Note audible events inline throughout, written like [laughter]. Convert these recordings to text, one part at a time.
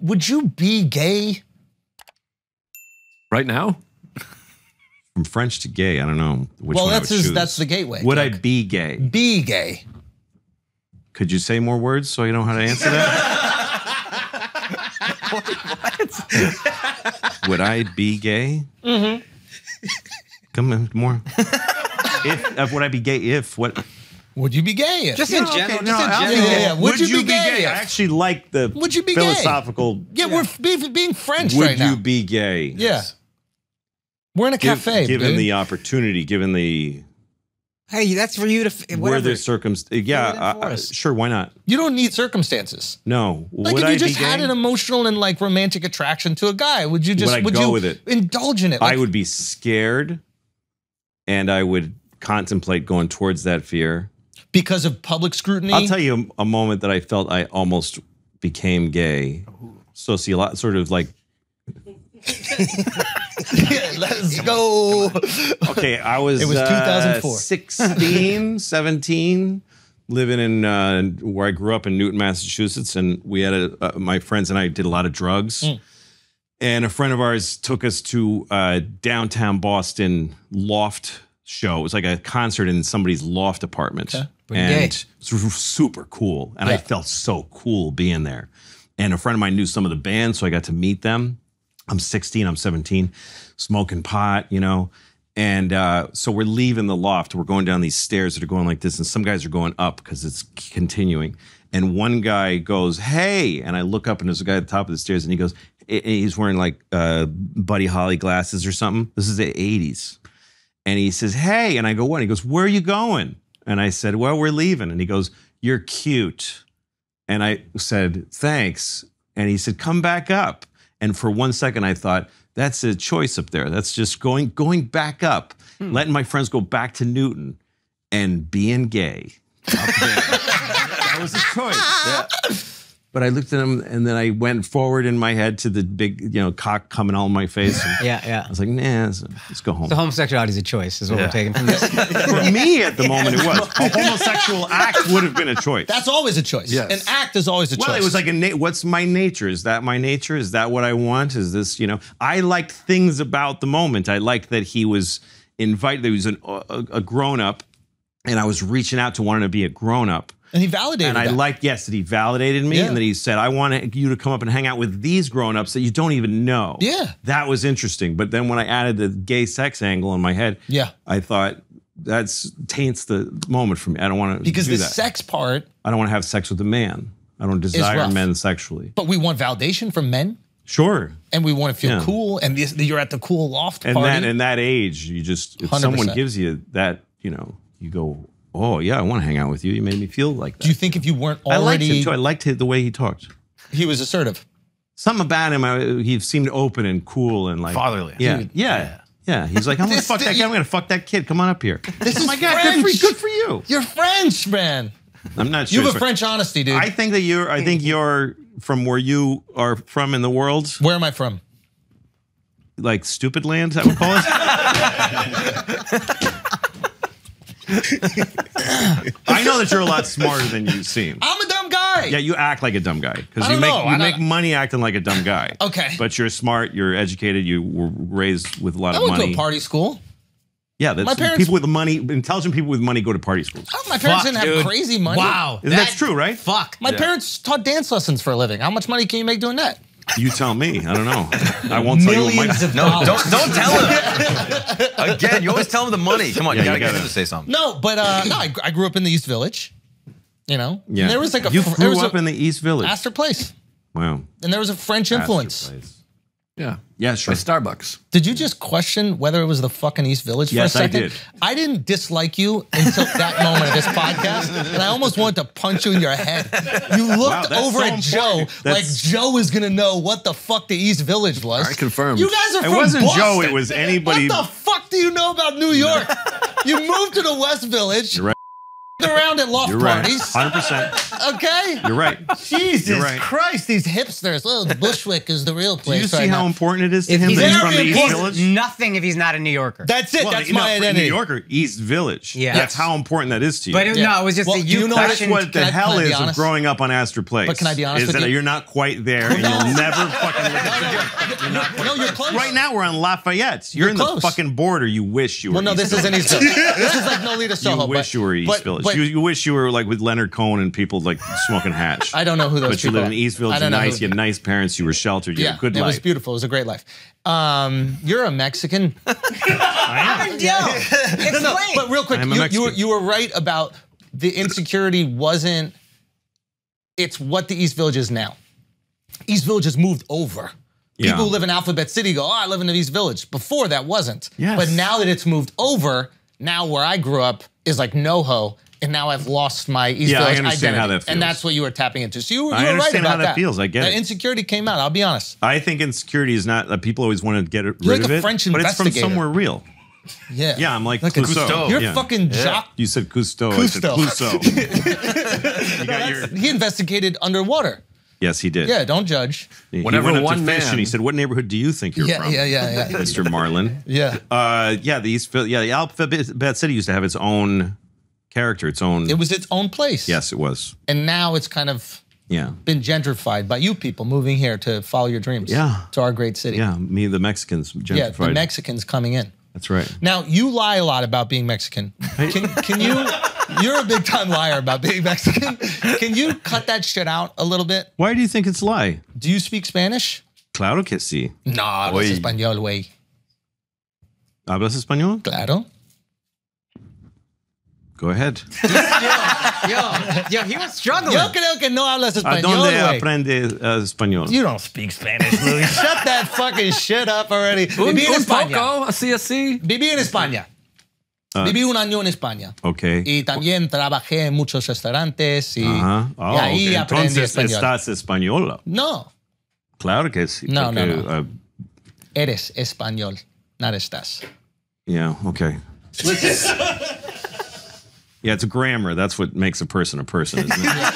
would you be gay? Right now? From French to gay, I don't know which well, one I that's would his, choose. that's the gateway. Would I be gay? be gay? Could you say more words so I know how to answer that? [laughs] Would I be gay? Mm-hmm. Come on, more. [laughs] if uh, would I be gay? If what? Would you be gay? Just in general. just in general. Yeah, yeah, yeah. Would you be gay? I actually like the Would you be gay? philosophical. yeah, we're f- be, being French Would right you now. be gay? yeah, we're in a Give- cafe. given dude. the opportunity, given the Hey, that's for you to. f- where Whatever. the circumstance. Yeah, it in uh, for uh, sure. Why not? you don't need circumstances. No. Like would if you I just be had gay? an emotional and like romantic attraction to a guy, would you just I would go you with it? indulge in it? I Like, would be scared, and I would contemplate going towards that fear. Because of public scrutiny. I'll tell you a, a moment that I felt I almost became gay. Sociolo- sort of like [laughs] Let's go. okay, I was, It was uh, 2004. 16, [laughs] 17, living in uh, where I grew up in Newton, Massachusetts, and we had a uh, my friends and I did a lot of drugs. Mm. And a friend of ours took us to uh, downtown Boston loft show. It was like a concert in somebody's loft apartment, Pretty and it was super cool. And I felt so cool being there. And a friend of mine knew some of the band, so I got to meet them. I'm 16, I'm 17, smoking pot, you know. And uh, so we're leaving the loft. We're going down these stairs that are going like this, and some guys are going up because it's continuing. And one guy goes, "Hey!" And I look up, and there's a guy at the top of the stairs, and he goes, he's wearing like uh, Buddy Holly glasses or something. This is the 80s, and he says, "Hey!" And I go, "What?" And he goes, "Where are you going?" And I said, "Well, we're leaving." And he goes, "You're cute." And I said, thanks. And he said, come back up. And for one second, I thought, that's a choice up there. That's just going going back up, hmm. letting my friends go back to Newton and being gay up there. [laughs] that was a choice. But I looked at him and then I went forward in my head to the big, you know, cock coming all in my face. And [laughs] Yeah, yeah. I was like, nah, let's, let's go home. So homosexuality is a choice, is what we're taking from [laughs] this. For me at the moment, it was. A homosexual [laughs] act would have been a choice. That's always a choice. Yes. An act is always a Well, choice. Well, it was like a na- what's my nature? Is that my nature? Is that what I want? Is this, you know, I liked things about the moment. I liked that he was invited, that he was an, a, a grown up, and I was reaching out to wanting to be a grown up. And he validated And I that. liked, yes, that he validated me Yeah. and that he said, I want you to come up and hang out with these grown ups that you don't even know. Yeah. That was interesting. But then when I added the gay sex angle in my head, Yeah. I thought, that's taints the moment for me. I don't want to because the that. sex part, I don't want to have sex with a man. I don't desire men sexually. but we want validation from men. Sure. And we want to feel Yeah. cool, and this, you're at the cool loft part. And party. that in that age, you just if 100%. someone gives you that, you know, you go, oh yeah, I want to hang out with you. You made me feel like that. Do you think if you weren't already? I liked already, him too. I liked the way he talked. he was assertive? Something about him, I, he seemed open and cool and like Fatherly. Yeah, Dude, yeah, yeah. He's like, I'm gonna fuck that thing- kid. I'm gonna fuck that kid. Come on up here. This oh is my god, good for, good for you. You're French, man. I'm not sure. You have a French honesty, dude. I think that you're. I think you're from where you are from in the world, Where am I from? like stupid land. I would call it. [laughs] [laughs] I know that you're a lot smarter than you seem. I'm a dumb guy. Yeah, you act like a dumb guy because I you don't make know. you I make don't- money acting like a dumb guy. [laughs] Okay. but you're smart. You're educated. You were raised with a lot of money. I of went to money. a party school. Yeah, that's My parents- people with money, intelligent people with money go to party schools. Oh, my parents Fuck, didn't have dude. crazy money. Wow. Isn't true, right? Fuck. My parents taught dance lessons for a living. How much money can you make doing that? You tell me. I don't know. I won't tell you Millions of No, dollars. don't don't tell him. [laughs] Again, you always tell him the money. Come on, Yeah, you you gotta get gotta- him to say something. No, but uh, no, I, I grew up in the East Village. You know, Yeah, And there was like a you grew there was up a, in the East Village. Astor Place, wow, and there was a French influence. Astor Place. Yeah. Yeah, sure. By Starbucks. Did you just question whether it was the fucking East Village Yes, for a I second? did. I didn't dislike you until that moment of this podcast, and I almost wanted to punch you in your head. You looked that's over so at Joe important. like Joe is gonna know what the fuck the East Village was. I confirmed. You guys are It from wasn't Boston. Joe. It was anybody. What the fuck do you know about New York? you moved to the West Village. You're right. Around at loft You're right. parties. Hundred percent. Okay. You're right. Jesus You're right. Christ, these hipsters. Oh, [laughs] Bushwick is the real place. Do place. you see right how now. important it is to If him he's that he's from the East important- Village? nothing if he's not a New Yorker. That's it. Well, That's my for New. Yorker, East Village. Yeah. That's how important that is to you. but it, Yeah. no, it was just Well, that do you, you know That's questioned- what the I- hell can I be is of growing up on Astor Place. But can I be honest is with that you? you're not quite there and you'll [laughs] never fucking No, you're close. Right now we're on Lafayette. You're, You're in close. the fucking border. You wish you were. Well, no, East this isn't East Village. [laughs] this is like Nolita You Soho. wish but, you were East but- Village. But you, you wish you were like with Leonard Cohen and people like smoking hash. [laughs] I don't know who those but you people live in are. East Village. You're nice. who- You had nice parents. You were sheltered. You Yeah, had a good life. it was beautiful. It was a great life. Um, you're a Mexican. [laughs] Yo, explain. [laughs] No, no, but real quick, you, you, were, you were right about the insecurity wasn't, it's what the East Village is now. East Village has moved over. Yeah. People who live in Alphabet City go, oh, I live in the East Village. Before that wasn't. Yes. But now that it's moved over, now where I grew up is like NoHo, and now I've lost my East Yeah, I understand identity. how that And that's what you were tapping into. So you, were- you I were right understand about how that feels. I get that it. insecurity came out, I'll be honest. I think insecurity is not that people always want to get rid You're like of a it, French but it's from somewhere real. Yeah. Yeah, I'm like, a- Clouseau. You're Yeah. fucking Jacques You said Cousteau. I said Cousteau. [laughs] You got your. He investigated underwater. Yes, he did. Yeah, don't judge. He Whenever went up to one fish man- and he said, "What neighborhood do you think you're Yeah, from?" yeah, yeah, yeah. Mr. Marlin. Yeah. Uh, yeah, the East. Vil- Yeah, the Alphabet City used to have its own character, its own. It was its own place. yes, it was. And now it's kind of Yeah, been gentrified by you people moving here to follow your dreams. Yeah. To our great city. yeah. Me, the Mexicans, gentrified. Yeah, the Mexicans coming in. That's right. Now you lie a lot about being Mexican. Can can you? [laughs] You're a big time liar about being Mexican. Can you cut that shit out a little bit? Why do you think it's lie? Do you speak Spanish? Claro que sí. No, hablas español, güey. ¿Hablas español? Claro. Go ahead. yo, yo, he was struggling. Yo creo que no hablas ¿A español, dónde güey. aprende uh, español? You don't speak Spanish, Louis. [laughs] Shut that fucking shit up already. Un, Viví en un España. poco, así, así. Viví en España. Ah. Viví un año en España. Okay. Y también trabajé en muchos restaurantes y, Ajá. Oh, y ahí okay. aprendí Entonces español. estás española. No, Claro que sí. No, no, porque, no. uh, eres español, no estás. yeah, okay. Yeah, it's grammar. That's what makes a person a person, isn't it?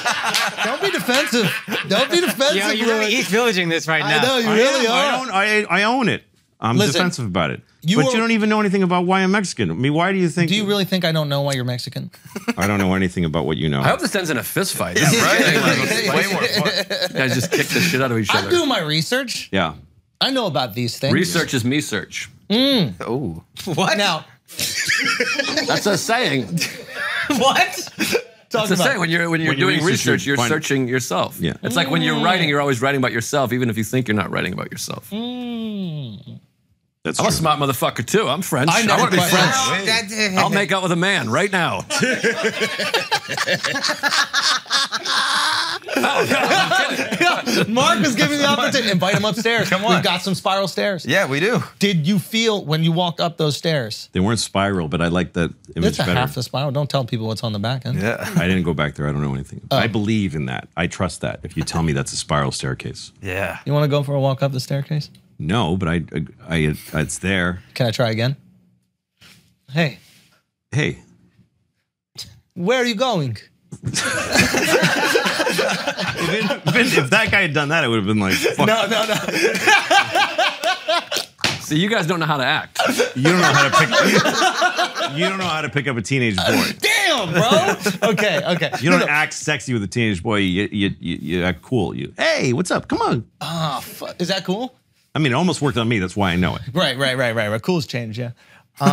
[laughs] Don't be defensive. Don't be defensive. Yo, you're really East Villaging this right now. I know you I really am. are. I own, I, I own it. I'm Listen, defensive about it. you but are- you don't even know anything about why I'm Mexican. I mean, why do you think? Do you really think I don't know why you're Mexican? [laughs] I don't know anything about what you know. I hope this ends in a fist fight. Right? Way more fun. [laughs] Guys just kick the shit out of each other. I'm other. doing my research. yeah. I know about these things. Research is me search. Mm. Oh. What? Now, That's a saying. [laughs] what? talk It's a about saying when you're when you're When you doing research, research, you you're searching yourself. Yeah. It's like when you're mm. writing, you're always writing about yourself, even if you think you're not writing about yourself. Mm. That's I'm a smart motherfucker too. I'm French. I I, want to be question- French. I'll make out with a man right now. [laughs] [laughs] [laughs] Mark was giving the opportunity. Invite him upstairs. Come on. We've got some spiral stairs. Yeah, we do. Did you feel when you walked up those stairs? They weren't spiral, but I like that image It's a better. half the spiral. Don't tell people what's on the back end. Yeah. I didn't go back there. I don't know anything. Oh. I believe in that. I trust that. If you tell me that's a spiral staircase, Yeah. You want to go for a walk up the staircase? no, but I, I, I it's there. Can I try again? Hey, Hey, where are you going? [laughs] even, even if that guy had done that, it would have been like, fuck, No, no, no. See, you guys don't know how to act. you don't know how to pick. [laughs] You don't know how to pick up a teenage boy. Damn, bro. Okay, okay. You don't act sexy with a teenage boy. You, you, you, you act cool. You, hey, what's up? Come on. Oh, fu- is that cool? I mean, it almost worked on me. That's why I know it. Right, right, right, right, right. Cool's changed, yeah. Um,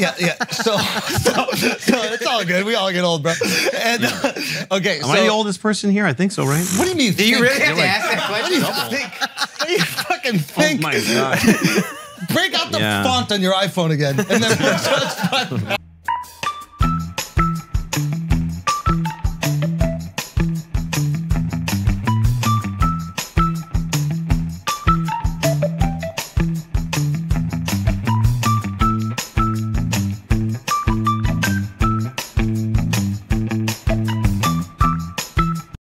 yeah, yeah. So, so, so it's all good. We all get old, bro. And uh, [laughs] okay, Am so I the oldest person here? I think so, right? what do you mean? Do you think? really have to like- ask that What do you question? think? What do you fucking Oh think? my god. [laughs] Break out the Yeah. font on your iPhone again, and then [laughs]